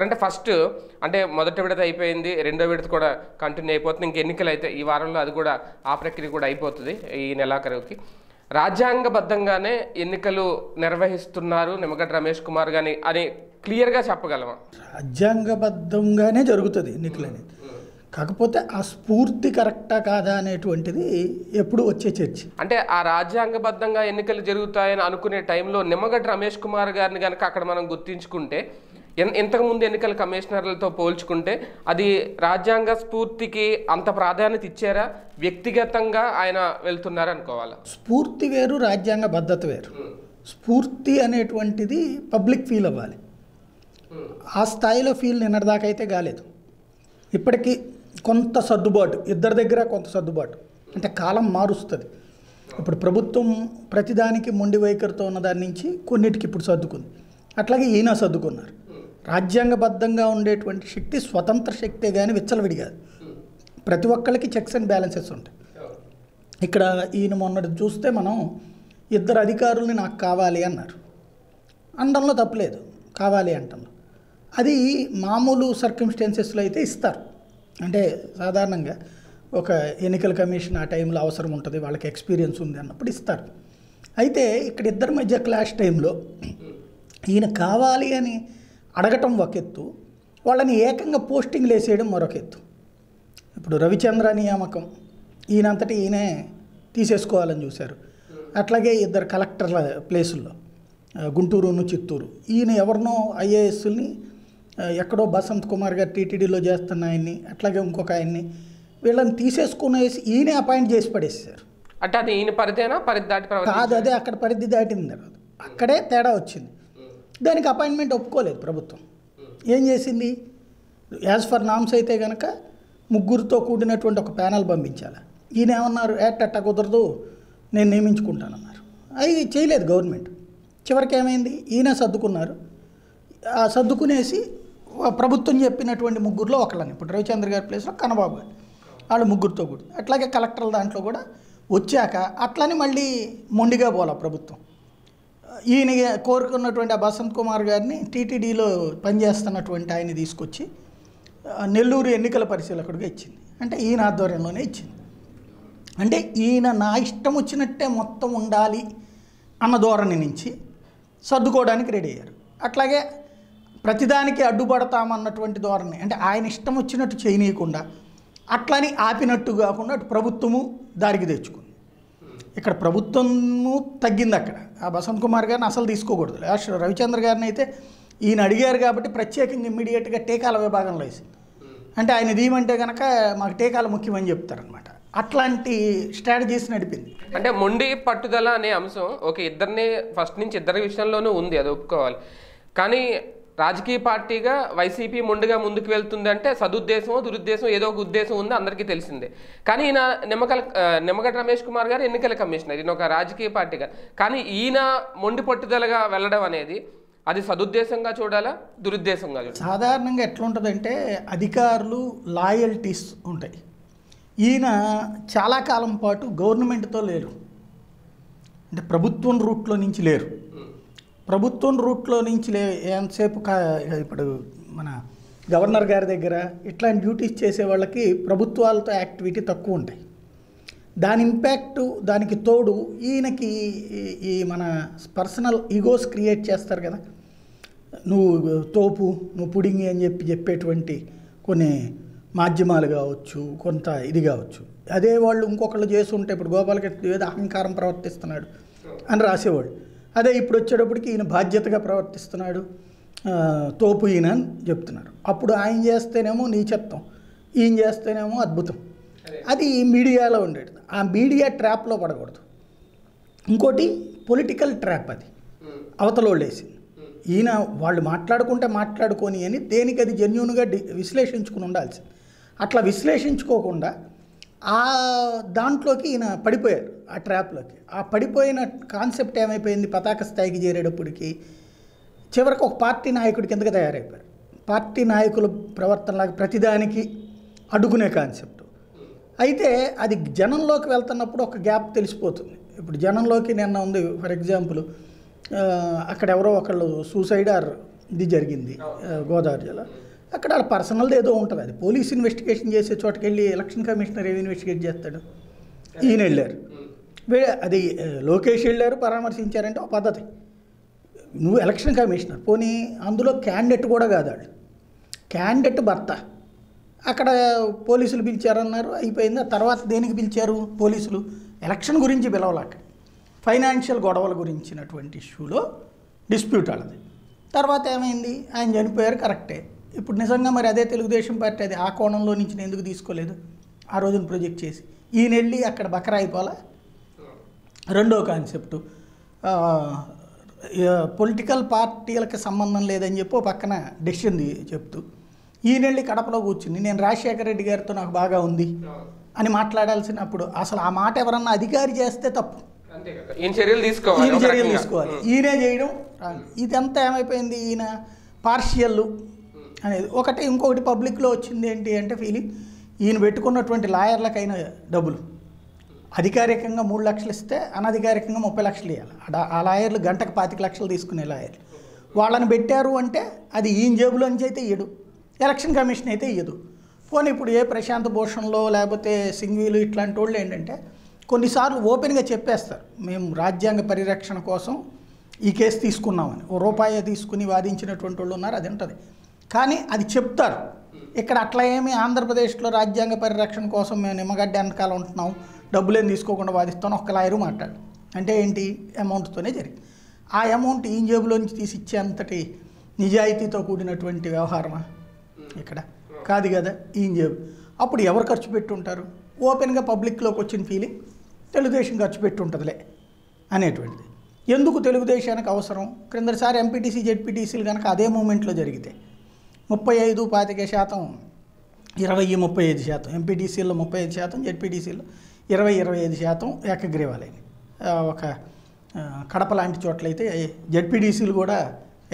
అంటే ఫస్ట్ అంటే మొదటి విడత అయిపోయింది రెండో విడత కూడా కంటిన్యూ అయిపోతుంది ఇంక ఎన్నికలు అయితే ఈ వారంలో అది కూడా ఆ ప్రక్రియ కూడా అయిపోతుంది ఈ నెలాఖరుకి. రాజ్యాంగబద్ధంగానే ఎన్నికలు నిర్వహిస్తున్నారు నిమ్మగడ్డ రమేష్ కుమార్ గాని అని క్లియర్గా చెప్పగలమా? రాజ్యాంగబద్ధంగానే జరుగుతుంది ఎన్నికలు అనేది కాకపోతే ఆ స్ఫూర్తి కరెక్టా కాదా అనేటువంటిది ఎప్పుడు వచ్చే చర్చ. అంటే ఆ రాజ్యాంగబద్ధంగా ఎన్నికలు జరుగుతాయని అనుకునే టైంలో నిమ్మగడ్డ రమేష్ కుమార్ గారిని కనుక అక్కడ మనం గుర్తించుకుంటే ఇంతకుముందు ఎన్నికల కమిషనర్లతో పోల్చుకుంటే అది రాజ్యాంగ స్ఫూర్తికి అంత ప్రాధాన్యత ఇచ్చారా? వ్యక్తిగతంగా ఆయన వెళ్తున్నారు అనుకోవాలా? స్ఫూర్తి వేరు రాజ్యాంగ బద్ధత వేరు. స్ఫూర్తి అనేటువంటిది పబ్లిక్ ఫీల్ అవ్వాలి. ఆ స్థాయిలో ఫీల్ నిన్నటిదాకా అయితే కాలేదు. ఇప్పటికీ కొంత సర్దుబాటు ఇద్దరి దగ్గర కొంత సర్దుబాటు. అంటే కాలం మారుస్తుంది. ఇప్పుడు ప్రభుత్వం ప్రతిదానికి మొండి వైఖరితో ఉన్న దాని నుంచి కొన్నిటికి ఇప్పుడు సర్దుకుంది. అట్లాగే ఈయన సర్దుకున్నారు. రాజ్యాంగబద్ధంగా ఉండేటువంటి శక్తి స్వతంత్ర శక్తే కానీ విచ్చలవిడి కాదు. ప్రతి ఒక్కరికి చెక్స్ అండ్ బ్యాలెన్సెస్ ఉంటాయి. ఇక్కడ ఈయన మొన్నటి చూస్తే మనం ఇద్దరు అధికారుల్ని నాకు కావాలి అన్నారు. అనడంలో తప్పలేదు కావాలి అంటంలో అది మామూలు సర్కమ్స్టాన్సెస్లో అయితే ఇస్తారు. అంటే సాధారణంగా ఒక ఎన్నికల కమిషన్ ఆ టైంలో అవసరం ఉంటుంది వాళ్ళకి ఎక్స్పీరియన్స్ ఉంది అన్నప్పుడు ఇస్తారు. అయితే ఇక్కడ ఇద్దరి మధ్య క్లాష్ టైంలో ఈయన కావాలి అని అడగటం ఒక ఎత్తు వాళ్ళని ఏకంగా పోస్టింగ్లు వేసేయడం మరొక ఎత్తు. ఇప్పుడు రవిచంద్ర నియామకం ఈయనంతటి ఈయనే తీసేసుకోవాలని చూశారు. అట్లాగే ఇద్దరు కలెక్టర్ల ప్లేసుల్లో గుంటూరును చిత్తూరు ఈయన ఎవరినో ఐఏఎస్ని ఎక్కడో బసంత్ కుమార్ గారు టీటీడీలో చేస్తున్న ఆయన్ని అట్లాగే ఇంకొక ఆయన్ని వీళ్ళని తీసేసుకునేసి ఈయనే అపాయింట్ చేసి పడేసారు అంటే అది ఈయన పరిధేనా పరిధి దాటి కాదు అదే అక్కడ పరిధి దాటింది తర్వాత. అక్కడే తేడా వచ్చింది. దానికి అపాయింట్మెంట్ ఒప్పుకోలేదు ప్రభుత్వం. ఏం చేసింది? యాజ్ ఫర్ నామ్స్ అయితే కనుక ముగ్గురితో కూడినటువంటి ఒక ప్యానల్ పంపించాలి. ఈయన ఏమన్నారు? యాట్ అట్ట కుదరదు నేను నియమించుకుంటానన్నారు. అది చేయలేదు గవర్నమెంట్. చివరికి ఏమైంది? ఈయన సర్దుకున్నారు. ఆ సర్దుకునేసి ప్రభుత్వం చెప్పినటువంటి ముగ్గురులో ఒకళ్ళని ఇప్పుడు రవిచంద్ర గారి ప్లేస్లో కనబాబు గారు వాళ్ళు ముగ్గురితో కూడి అట్లాగే కలెక్టర్ల దాంట్లో కూడా వచ్చాక అట్లని మళ్ళీ మొండిగా పోలా ప్రభుత్వం. ఈయన కోరుకున్నటువంటి ఆ బసంత్ కుమార్ గారిని టీటీడీలో పనిచేస్తున్నటువంటి ఆయన తీసుకొచ్చి నెల్లూరు ఎన్నికల పరిశీలకుడిగా ఇచ్చింది. అంటే ఈయన ఆధ్వర్యంలోనే ఇచ్చింది. అంటే ఈయన నా ఇష్టం వచ్చినట్టే మొత్తం ఉండాలి అన్న ధోరణి నుంచి సర్దుకోవడానికి రెడీ అయ్యారు. అట్లాగే ప్రతిదానికి అడ్డుపడతామన్నటువంటి ధోరణి అంటే ఆయన ఇష్టం వచ్చినట్టు చేయనీయకుండా అట్లని ఆపినట్టు కాకుండా అటు ప్రభుత్వము దారికి తెచ్చుకుంది. ఇక్కడ ప్రభుత్వము తగ్గింది అక్కడ. ఆ బసంత్ కుమార్ గారిని అసలు తీసుకోకూడదు. లాస్ట్ రవిచంద్ర గారిని అయితే ఈయన అడిగారు కాబట్టి ప్రత్యేకంగా ఇమ్మీడియట్గా టీకాల విభాగంలో వేసింది. అంటే ఆయన దీమంటే కనుక మాకు టీకాలు ముఖ్యమని చెప్తారనమాట అట్లాంటి స్ట్రాటజీస్ నడిపింది. అంటే మొండి పట్టుదల అనే అంశం ఒక ఇద్దరిని ఫస్ట్ నుంచి ఇద్దరి విషయంలోనూ ఉంది అది ఒప్పుకోవాలి. కానీ రాజకీయ పార్టీగా వైసీపీ ముండుగా ముందుకు వెళ్తుంది అంటే సదుద్దేశమో దురుద్దేశం ఏదో ఒక ఉద్దేశం ఉంది అందరికీ తెలిసిందే. కానీ ఈయన నిమ్మకల నిమ్మగడ్డ రమేష్ కుమార్ గారు ఎన్నికల కమిషనర్ ఈయన ఒక రాజకీయ పార్టీగా. కానీ ఈయన మొండి పట్టుదలగా వెళ్ళడం అనేది అది సదుద్దేశంగా చూడాలా దురుద్దేశంగా చూడాలి? సాధారణంగా ఎట్లుంటుందంటే అధికారులు లాయల్టీస్ ఉంటాయి. ఈయన చాలా కాలం పాటు గవర్నమెంట్తో లేరు. అంటే ప్రభుత్వం రూట్లో నుంచి లేరు. ప్రభుత్వం రూట్లో నుంచి లే ఎంతసేపు కా ఇప్పుడు మన గవర్నర్ గారి దగ్గర ఇట్లాంటి డ్యూటీస్ చేసే వాళ్ళకి ప్రభుత్వాలతో యాక్టివిటీ తక్కువ ఉంటాయి. దాని ఇంపాక్ట్ దానికి తోడు ఈయనకి ఈ- ఈ మన పర్సనల్ ఈగోస్ క్రియేట్ చేస్తారు కదా. నువ్వు తోపు నువ్వు పుడింగి అని చెప్పి చెప్పేటువంటి కొన్ని మాధ్యమాలు కావచ్చు కొంత ఇది కావచ్చు. అదే వాళ్ళు ఇంకొకళ్ళు చేస్తుంటే ఇప్పుడు గోపాలకృష్ణ ఏదో అహంకారం ప్రవర్తిస్తున్నాడు అని రాసేవాళ్ళు. అదే ఇప్పుడు వచ్చేటప్పటికి ఈయన బాధ్యతగా ప్రవర్తిస్తున్నాడు. తోపు ఈయన అని చెప్తున్నారు. అప్పుడు ఆయన చేస్తేనేమో నీచత్వం ఈయన చేస్తేనేమో అద్భుతం. అది మీడియాలో ఉండేది. ఆ మీడియా ట్రాప్లో పడకూడదు. ఇంకోటి పొలిటికల్ ట్రాప్ అది. అవతలోళ్ళు వేసింది. ఈయన వాళ్ళు మాట్లాడుకుంటే మాట్లాడుకొని అని దేనికి అది జెన్యున్గా డి విశ్లేషించుకుని ఉండాల్సింది. అట్లా విశ్లేషించుకోకుండా ఆ దాంట్లోకి ఈయన పడిపోయారు ఆ ట్రాప్లోకి. ఆ పడిపోయిన కాన్సెప్ట్ ఏమైపోయింది? పతాక స్థాయికి చేరేటప్పటికి చివరికి ఒక పార్టీ నాయకుడి కిందకి తయారైపోయారు. పార్టీ నాయకుల ప్రవర్తనలాగా ప్రతిదానికి అడ్డుకునే కాన్సెప్ట్. అయితే అది జనంలోకి వెళ్తున్నప్పుడు ఒక గ్యాప్ తెలిసిపోతుంది. ఇప్పుడు జనంలోకి నిన్న ఉంది ఫర్ ఎగ్జాంపుల్ అక్కడ ఎవరో ఒకళ్ళు సూసైడ్ ఆర్ ఇది జరిగింది గోదావరి జిల్లా. అక్కడ వాళ్ళ పర్సనల్ది ఏదో ఉంటుంది. అది పోలీస్ ఇన్వెస్టిగేషన్ చేసే చోటకి వెళ్ళి ఎలక్షన్ కమిషనర్ ఏమి ఇన్వెస్టిగేట్ చేస్తాడు? ఈయన వెళ్ళారు. అది లోకేష్ వెళ్ళారు పరామర్శించారంటే ఒక పద్ధతి. నువ్వు ఎలక్షన్ కమిషనర్ పోనీ అందులో క్యాండిడేట్ కూడా కాదు వాళ్ళు క్యాండిడేట్ భర్త. అక్కడ పోలీసులు పిలిచారన్నారు అయిపోయింది. ఆ తర్వాత దేనికి పిలిచారు పోలీసులు? ఎలక్షన్ గురించి పిలవలేక. ఫైనాన్షియల్ గొడవల గురించినటువంటి ఇష్యూలో డిస్ప్యూట్ వాళ్ళది. తర్వాత ఏమైంది? ఆయన చనిపోయారు కరెక్టే. ఇప్పుడు నిజంగా మరి అదే తెలుగుదేశం పార్టీ అది ఆ కోణంలో నుంచి నేను ఎందుకు తీసుకోలేదు? ఆ రోజున ప్రొజెక్ట్ చేసి. ఈయన వెళ్ళి అక్కడ బకరా అయిపోలా రెండో కాన్సెప్ట్. పొలిటికల్ పార్టీలకు సంబంధం లేదని చెప్పి పక్కన డెసిషన్ చెప్తూ. ఈయన వెళ్ళి కడపలో కూర్చుని నేను రాజశేఖర రెడ్డి గారితో నాకు బాగా ఉంది అని మాట్లాడాల్సినప్పుడు అసలు ఆ మాట ఎవరన్నా అధికారి చేస్తే తప్పు. ఈయన చర్యలు తీసుకోవాలి. ఈయన ఒక చర్యలు రకంగా. తీసుకోవాలి. ఈయనే చేయడం. ఇదంతా ఏమైపోయింది? ఈయన పార్షియల్ అనేది. ఒకటి ఇంకొకటి పబ్లిక్లో వచ్చింది ఏంటి అంటే ఫీలింగ్ ఈయన పెట్టుకున్నటువంటి లాయర్లకైన డబ్బులు. అధికారికంగా మూడు లక్షలు ఇస్తే అనధికారికంగా ముప్పై లక్షలు ఇవ్వాలి ఆ- లాయర్లు గంటకు పాతిక లక్షలు తీసుకునే లాయర్లు. వాళ్ళని పెట్టారు అంటే అది ఈయన జేబులోంచి అయితే ఇయ్యడు. ఎలక్షన్ కమిషన్ అయితే ఇయ్యదు. పోనీ ఇప్పుడు ఏ ప్రశాంత్ భూషణ్లో లేకపోతే సింఘ్వీలు ఇట్లాంటి వాళ్ళు ఏంటంటే కొన్నిసార్లు ఓపెన్గా చెప్పేస్తారు. మేము రాజ్యాంగ పరిరక్షణ కోసం ఈ కేసు తీసుకున్నామని. ఓ రూపాయి తీసుకుని వాదించినటువంటి వాళ్ళు ఉన్నారు అది ఉంటుంది. కానీ అది చెప్తారు. ఇక్కడ అట్లా ఏమి ఆంధ్రప్రదేశ్లో రాజ్యాంగ పరిరక్షణ కోసం మేము నిమ్మగడ్డ వెనకాల ఉంటున్నాం. డబ్బులేం తీసుకోకుండా వాదిస్తాం ఒక్క లాయరు మాట్లాడు. అంటే ఏంటి? అమౌంట్తోనే జరిగింది. ఆ అమౌంట్ ఈ జేబులో నుంచి తీసి ఇచ్చేంతటి నిజాయితీతో కూడినటువంటి వ్యవహారమా? ఇక్కడ కాదు కదా ఈ జేబు. అప్పుడు ఎవరు ఖర్చు పెట్టుంటారు? ఓపెన్గా పబ్లిక్లోకి వచ్చిన ఫీలింగ్ తెలుగుదేశం ఖర్చు పెట్టుంటుందిలే అనేటువంటిది. ఎందుకు తెలుగుదేశానికి అవసరం? క్రిందసారి ఎంపీటీసీ జెడ్పీటీసీలు కనుక అదే మూమెంట్లో జరిగితే. ముప్పై ఐదు పాతిక శాతం ఇరవై ముప్పై ఐదు శాతం ఎంపీటీసీలో ముప్పై ఐదు శాతం జెడ్పీటీసీల్లో ఇరవై ఇరవై ఐదు శాతం ఏకగ్రీవాలైనవి. ఒక కడప లాంటి చోట్లయితే జెడ్పీటీసీలు కూడా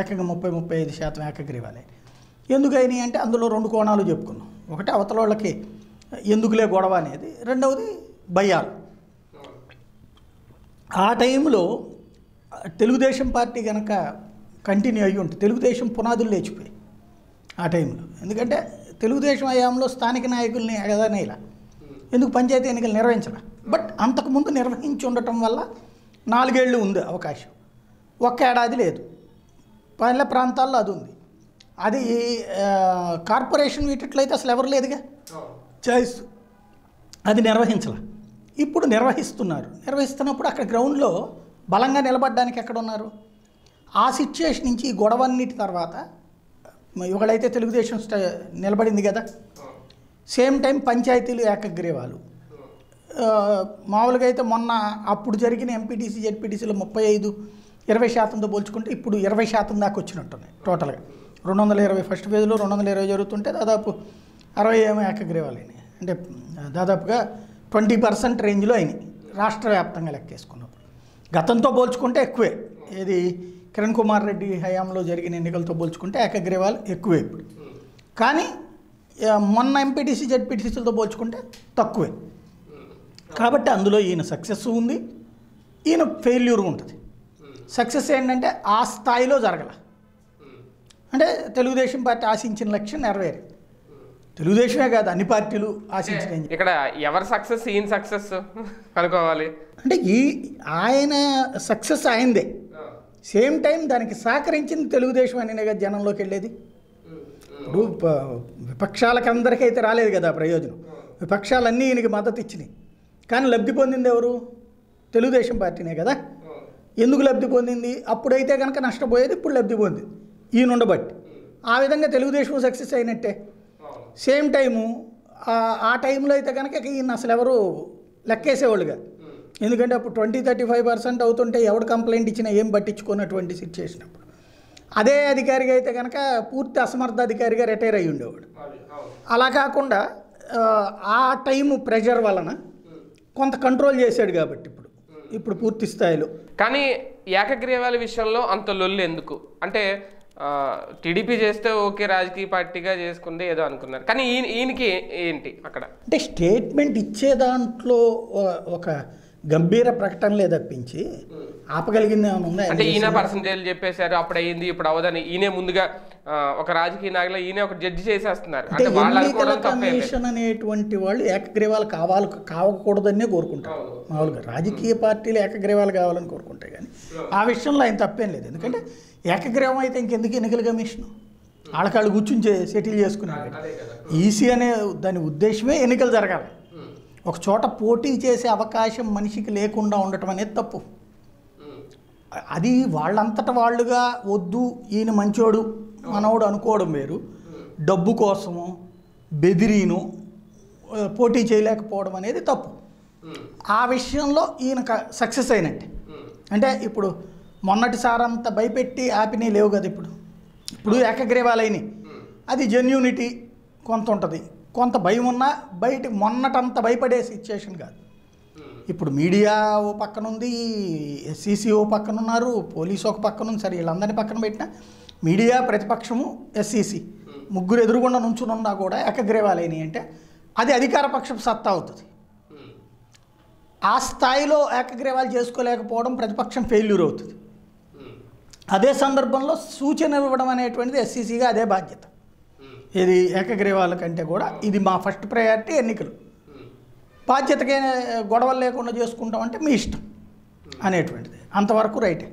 ఏకంగా ముప్పై ముప్పై ఐదు శాతం ఏకగ్రీవాలే ఎందుకని అంటే అందులో రెండు కోణాలు చెప్పుకున్నాం. ఒకటి అవతల వాళ్ళకి ఎందుకులే గొడవ అనేది రెండవది భయాలు. ఆ టైంలో తెలుగుదేశం పార్టీ కనుక కంటిన్యూ అయ్యి ఉంటే తెలుగుదేశం పునాదులు లేచిపోయాయి. ఆ టైంలో. ఎందుకంటే తెలుగుదేశం హయాంలో స్థానిక నాయకుల్ని ఎగదనేలా ఎందుకు పంచాయతీ ఎన్నికలు నిర్వహించాల? బట్ అంతకుముందు నిర్వహించి ఉండటం వల్ల నాలుగేళ్ళు ఉంది అవకాశం. ఒక్క ఏడాది లేదు. పల్లె ప్రాంతాల్లో అది ఉంది. అది కార్పొరేషన్ వీటిట్లయితే అసలు ఎవరు లేదుగా? చాయిస్. అది నిర్వహించాల. ఇప్పుడు నిర్వహిస్తున్నారు. నిర్వహిస్తున్నప్పుడు అక్కడ గ్రౌండ్లో బలంగా నిలబడడానికి ఎక్కడ ఉన్నారు ఆ సిచ్యుయేషన్ నుంచి ఈ గొడవన్నిటి తర్వాత ఇవాళైతే తెలుగుదేశం స్ట నిలబడింది కదా. సేమ్ టైం పంచాయతీలు ఏకగ్రీవాలు. మామూలుగా అయితే మొన్న అప్పుడు జరిగిన ఎంపీటీసీ జెడ్పీటీసీలో ముప్పై ఐదు ఇరవై శాతంతో పోల్చుకుంటే ఇప్పుడు ఇరవై శాతం దాకా వచ్చినట్టున్నాయి టోటల్గా. రెండు వందల ఇరవై ఫస్ట్ ఫేజ్లో రెండు వందల ఇరవై జరుగుతుంటే దాదాపు అరవై ఏమో ఏకగ్రీవాలు అయినాయి. అంటే దాదాపుగా ట్వంటీ పర్సెంట్ రేంజ్లో అయినాయి. రాష్ట్ర వ్యాప్తంగా లెక్కేసుకున్నప్పుడు. గతంతో పోల్చుకుంటే ఎక్కువే. ఏది కిరణ్ కుమార్ రెడ్డి హయాంలో జరిగిన ఎన్నికలతో పోల్చుకుంటే ఏకగ్రీవాలు ఎక్కువే ఇప్పుడు. కానీ మొన్న ఎంపీటీసీ జెడ్పీటీసీలతో పోల్చుకుంటే తక్కువే. కాబట్టి అందులో ఈయన సక్సెస్ ఉంది ఈయన ఫెయిల్యూర్ ఉంటుంది. సక్సెస్ ఏంటంటే ఆ స్థాయిలో జరగల. అంటే తెలుగుదేశం పార్టీ ఆశించిన లక్ష్యం నెరవేరింది. తెలుగుదేశమే కాదు అన్ని పార్టీలు ఆశించిన ఇక్కడ ఎవరి సక్సెస్ ఈయన సక్సెస్ అనుకోవాలి అంటే ఈ ఆయన సక్సెస్ ఆయనదే సేమ్ టైం దానికి సహకరించింది తెలుగుదేశం అనే కదా జనంలోకి వెళ్ళేది. ఇప్పుడు ప- విపక్షాలకు అందరికీ అయితే రాలేదు కదా ప్రయోజనం. విపక్షాలన్నీ ఈయనకి మద్దతు ఇచ్చినాయి. కానీ లబ్ధి పొందింది ఎవరు? తెలుగుదేశం పార్టీనే కదా. ఎందుకు లబ్ధి పొందింది? అప్పుడైతే కనుక నష్టపోయేది ఇప్పుడు లబ్ధి పొందింది. ఈయన ఉండబట్టి. ఆ విధంగా తెలుగుదేశం సక్సెస్ అయినట్టే. సేమ్ టైము ఆ- టైంలో అయితే కనుక ఈయన అసలు ఎవరు లెక్కేసేవాళ్ళు కాదు ఎందుకంటే అప్పుడు ట్వంటీ థర్టీ ఫైవ్ పర్సెంట్ అవుతుంటే ఎవడు కంప్లైంట్ ఇచ్చినా ఏం పట్టించుకున్నటువంటి సిచ్యుయేషన్ అప్పుడు. అదే అధికారిగా అయితే కనుక పూర్తి అసమర్థ అధికారిగా రిటైర్ అయ్యి ఉండేవాడు. అలా కాకుండా ఆ, టైం ప్రెషర్ వలన కొంత కంట్రోల్ చేశాడు కాబట్టి ఇప్పుడు. ఇప్పుడు పూర్తి స్థాయిలో. కానీ ఏకగ్రీవాల విషయంలో అంత లొల్లు ఎందుకు? అంటే టీడీపీ చేస్తే ఓకే రాజకీయ పార్టీగా చేసుకుంది ఏదో అనుకున్నారు. కానీ ఈయన ఈయనకి ఏంటి అక్కడ? అంటే స్టేట్మెంట్ ఇచ్చే దాంట్లో ఒక గంభీర ప్రకటనలే తప్పించి ఆపగలిగింది ఏమైనా ఉందా అంటే ఈయన పర్సంటేజ్ చెప్పేశారు అప్పుడు అయ్యింది ఇప్పుడు అవదని ఈయనే ముందుగా ఒక రాజకీయ నాయకులు ఈయన ఒక జడ్జి చేసేస్తున్నారు. అంటే ఎన్నికల. కమిషన్ అనేటువంటి వాళ్ళు ఏకగ్రీవాలు కావాలి కావకూడదనే కోరుకుంటారు. మామూలుగా రాజకీయ పార్టీలు ఏకగ్రీవాలు కావాలని కోరుకుంటాయి కానీ ఆ విషయంలో ఆయన తప్పేం లేదు. ఎందుకంటే ఏకగ్రీవం అయితే ఇంకెందుకు ఎన్నికల కమిషన్? వాళ్ళకాళ్ళు కూర్చుని సెటిల్ చేసుకున్నారు ఈసీ అనే దాని ఉద్దేశమే ఎన్నికలు జరగాలి. ఒక చోట పోటీ చేసే అవకాశం మనిషికి లేకుండా ఉండటం అనేది తప్పు. అది వాళ్ళంతట వాళ్ళుగా వద్దు ఈయన మంచోడు మనవడు అనుకోవడం వేరు. డబ్బు కోసము బెదిరీను పోటీ చేయలేకపోవడం అనేది తప్పు. ఆ విషయంలో ఈయన సక్సెస్ అయినట్టే. అంటే ఇప్పుడు మొన్నటిసారంత భయపెట్టి ఆపినవి లేవు కదా ఇప్పుడు. ఇప్పుడు ఏకగ్రీవాలైనవి అది జెన్యూనిటీ కొంత ఉంటుంది. కొంత భయం ఉన్నా బయట మొన్నటంత భయపడే సిచ్యుయేషన్ కాదు. ఇప్పుడు మీడియా ఓ పక్కనుంది ఎస్సీసీ ఓ పక్కన ఉన్నారు పోలీసు ఒక పక్కనుంది సరే వీళ్ళందరినీ పక్కన పెట్టినా మీడియా ప్రతిపక్షము ఎస్సీసీ ముగ్గురు ఎదురుగుండా నుంచునున్నా కూడా ఏకగ్రీవాలైనవి అంటే అది అధికార పక్షం సత్తా అవుతుంది. ఆ స్థాయిలో ఏకగ్రీవాలు చేసుకోలేకపోవడం ప్రతిపక్షం ఫెయిల్యూర్ అవుతుంది. అదే సందర్భంలో సూచన ఇవ్వడం అనేటువంటిది ఎస్సీసీగా అదే బాధ్యత. ఇది ఏకగ్రీవాల కంటే కూడా ఇది మా ఫస్ట్ ప్రయారిటీ ఎన్నికలు ఉమ్. బాధ్యతకే గొడవలు లేకుండా చేసుకుంటామంటే మీ ఇష్టం అనేటువంటిది అంతవరకు రైటే